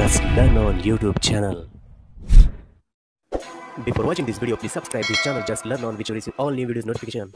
Just Learn on YouTube channel. Before watching this video, please subscribe this channel Just Learn on which will receive all new videos notification.